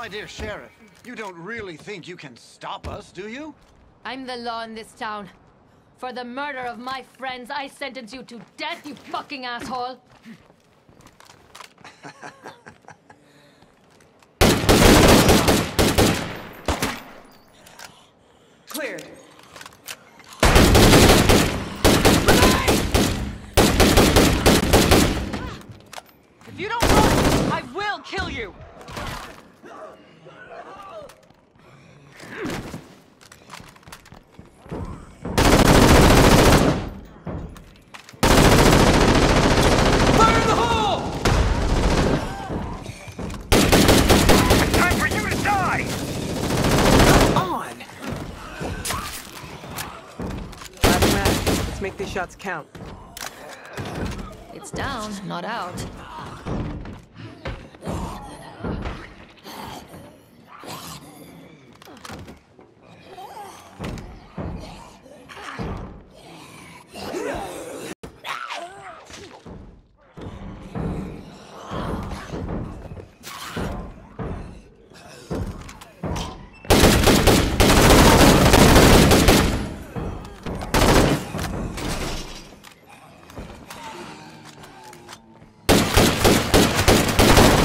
My dear Sheriff, you don't really think you can stop us, do you? I'm the law in this town. For the murder of my friends, I sentence you to death, you fucking asshole! Cleared. If you don't run, I will kill you! Shots count. It's down, not out.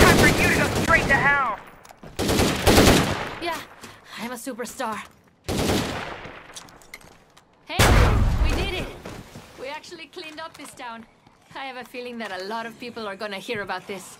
Time for you to go straight to hell! Yeah, I'm a superstar. Hey, we did it! We actually cleaned up this town. I have a feeling that a lot of people are gonna hear about this.